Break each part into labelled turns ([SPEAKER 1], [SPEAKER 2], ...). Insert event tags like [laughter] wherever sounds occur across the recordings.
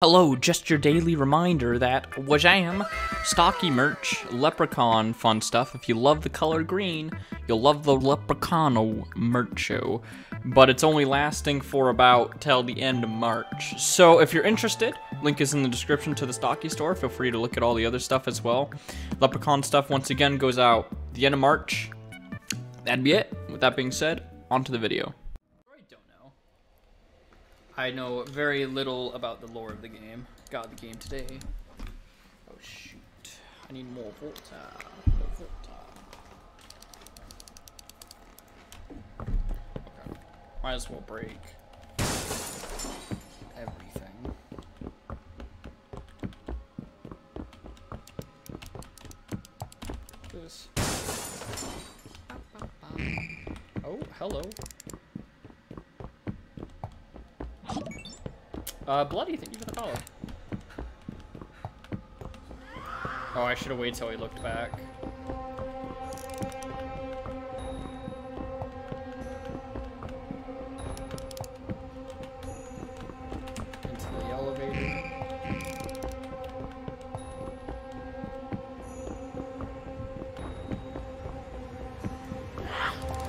[SPEAKER 1] Hello, just your daily reminder that Wajam, Stalky merch, leprechaun fun stuff. If you love the color green, you'll love the leprechauno merch show. But it's only lasting for about till the end of March. So if you're interested, link is in the description to the Stalky store. Feel free to look at all the other stuff as well. Leprechaun stuff once again goes out the end of March. That'd be it. With that being said, on to the video. I know. Very little about the lore of the game. Got the game today. Oh shoot. I need more Volta. More. Okay. Might as well break everything. Oh, hello. Uh, Bloody, thank you for the follow. Oh, I should have waited till he looked back.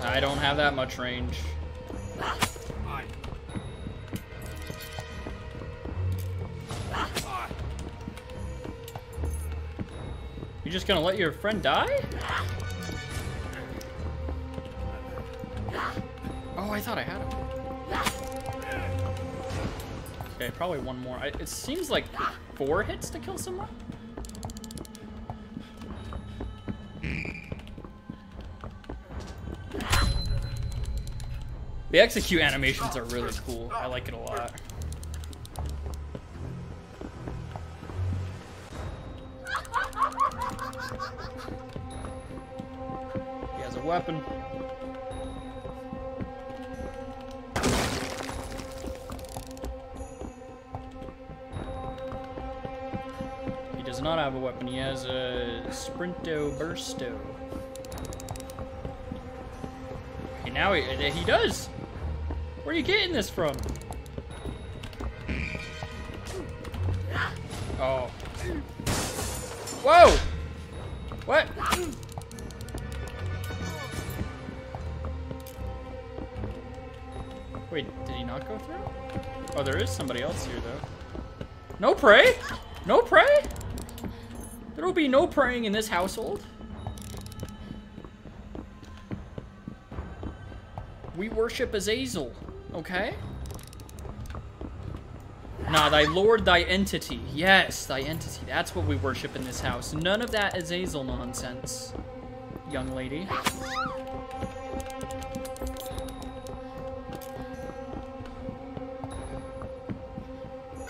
[SPEAKER 1] I don't have that much range. You just gonna let your friend die? Oh, I thought I had him. Okay, probably one more. I, it seems like four hits to kill someone. The execute animations are really cool. I like it a lot. Weapon. He does not have a weapon. He has a Sprinto Bursto. Okay, now he, he does. Where are you getting this from? Oh. Whoa! What? Wait, did he not go through? Oh, there is somebody else here, though. No prey? No prey? There will be no praying in this household. We worship Azazel, okay? Nah, thy lord, thy entity. Yes, thy entity. That's what we worship in this house. None of that Azazel nonsense, young lady.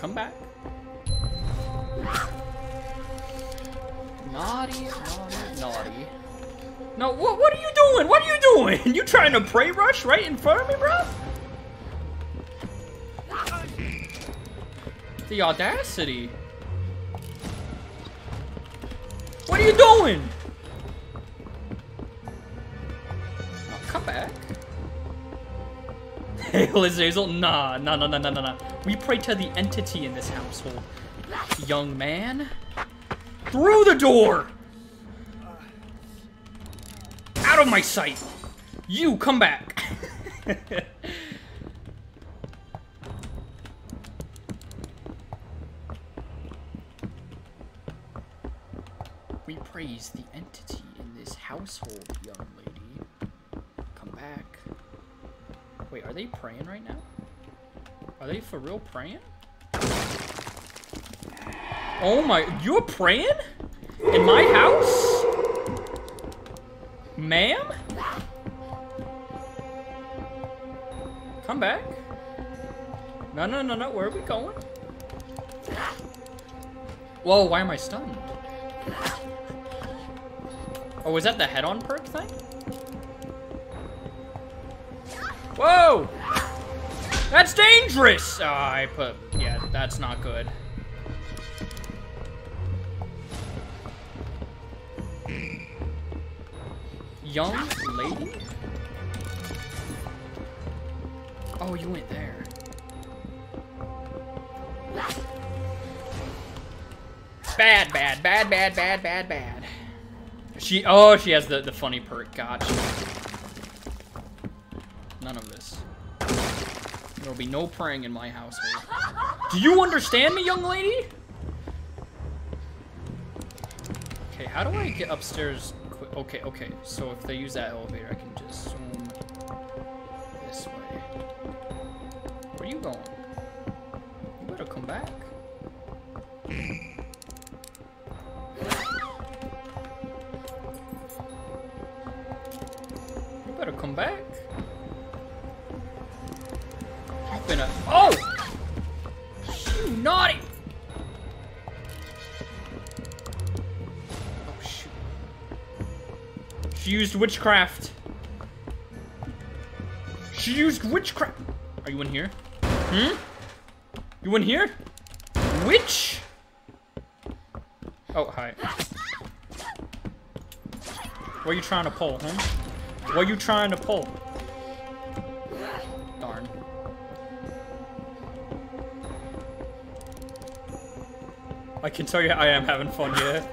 [SPEAKER 1] Come back. Naughty, naughty, naughty. No, what, what are you doing? What are you doing? [laughs] You trying to prey rush right in front of me, bro? The audacity. What are you doing? Hail Azazel? Nah, nah, nah, nah, nah, nah, nah. We pray to the entity in this household. Young man. Through the door! Out of my sight! You, come back! [laughs] we praise the entity in this household, young lady. Come back. Wait, are they praying right now? Are they for real praying? Oh my, you're praying? In my house? Ma'am? Come back. No, no, no, no, where are we going? Whoa, why am I stunned? Oh, was that the head-on perk thing? Whoa! That's dangerous! Oh, I put... Yeah, that's not good. Young lady? Oh, you went there. Bad, bad, bad, bad, bad, bad, bad. She, oh, she has the, the funny perk. Gotcha. None of this. There'll be no praying in my household. Do you understand me, young lady? Okay, how do I get upstairs? Okay, okay. So if they use that elevator, I can just zoom this way. Where are you going? You better come back. You better come back. She used witchcraft. She used witchcraft. Are you in here? Hmm? You in here? Witch? Oh, hi. What are you trying to pull, huh? What are you trying to pull? Darn. I can tell you I am having fun, here.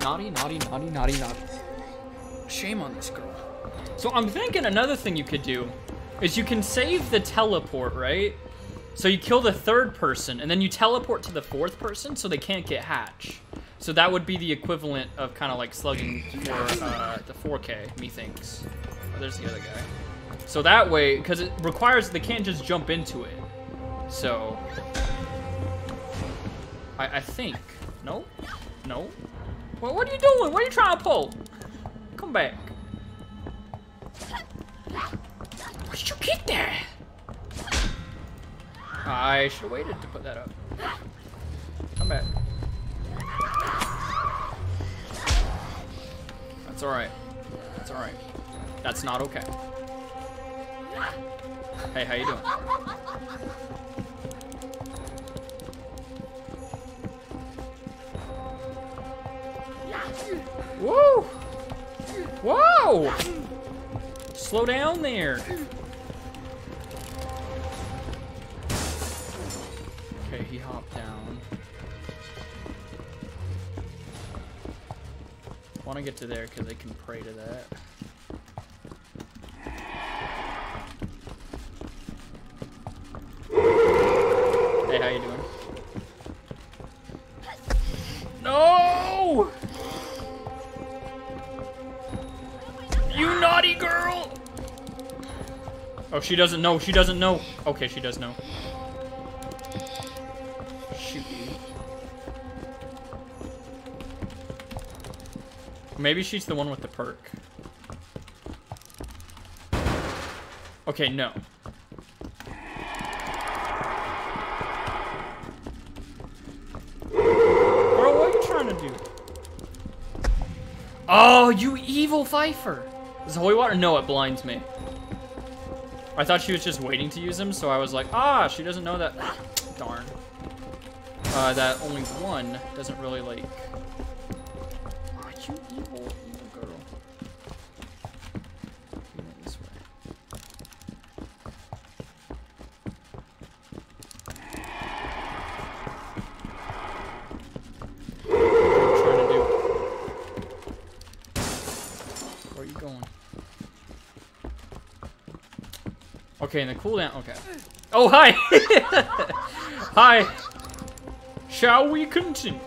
[SPEAKER 1] Naughty, naughty, naughty, naughty, naughty. Shame on this girl. So I'm thinking another thing you could do is you can save the teleport, right? So you kill the third person, and then you teleport to the fourth person so they can't get hatch. So that would be the equivalent of kind of like slugging for uh, the 4K, methinks. Oh, there's the other guy. So that way, because it requires, they can't just jump into it. So, I, I think, no, no. What, what are you doing? What are you trying to pull? Come back. Did you get there? I should have waited to put that up. Come back. That's alright. That's alright. That's not okay. Hey, how you doing? Slow down there. Okay, he hopped down. Want to get to there because they can pray to that. Hey, how you doing? She doesn't know. She doesn't know. Okay, she does know. Shoot. Maybe she's the one with the perk. Okay, no. Bro, what are you trying to do? Oh, you evil Pfeiffer! Is holy water? No, it blinds me. I thought she was just waiting to use him, so I was like, ah, she doesn't know that. [clears throat] Darn. Uh, that only one doesn't really like. Okay, and the cooldown. Okay. Oh, hi! [laughs] hi! Shall we continue?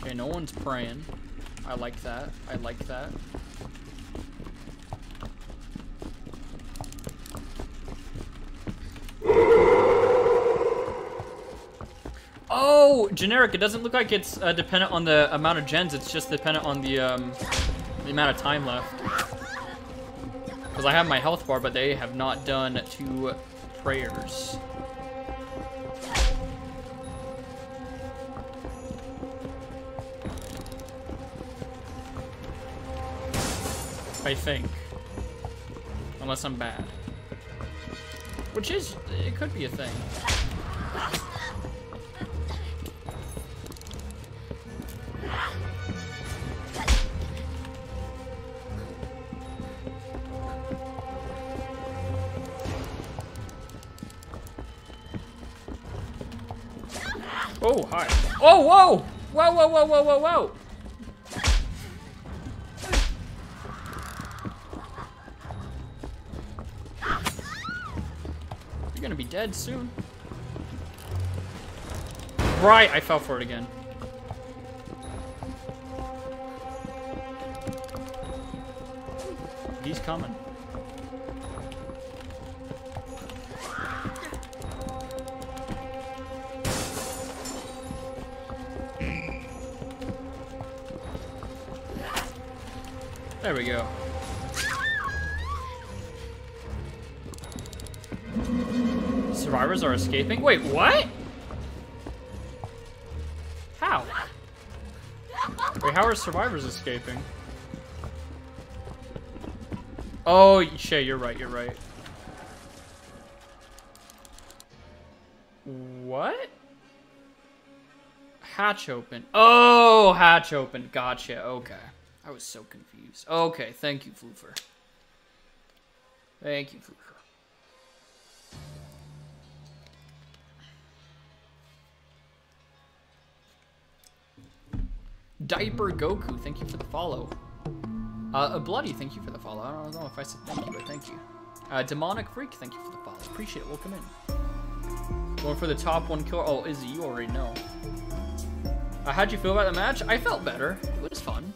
[SPEAKER 1] Okay, no one's praying. I like that. I like that. Oh, generic. It doesn't look like it's uh, dependent on the amount of gens. It's just dependent on the um, the amount of time left. Because I have my health bar, but they have not done two prayers. I think. Unless I'm bad. Which is, it could be a thing. Oh, whoa! Whoa, whoa, whoa, whoa, whoa, whoa! You're gonna be dead soon. Right, I fell for it again. He's coming. There we go. Survivors are escaping? Wait, what? How? Wait, how are survivors escaping? Oh, Shay, you're right, you're right. What? Hatch open. Oh, hatch open. Gotcha, okay. I was so confused. Okay, thank you, Floofer. Thank you, Floofer. Diaper Goku, thank you for the follow. Uh, a Bloody, thank you for the follow. I don't know if I said thank you, but thank you. Uh, Demonic Freak, thank you for the follow. Appreciate it. Welcome in. Going for the top one kill. Oh, Izzy, you already know. Uh, how'd you feel about the match? I felt better. It was fun.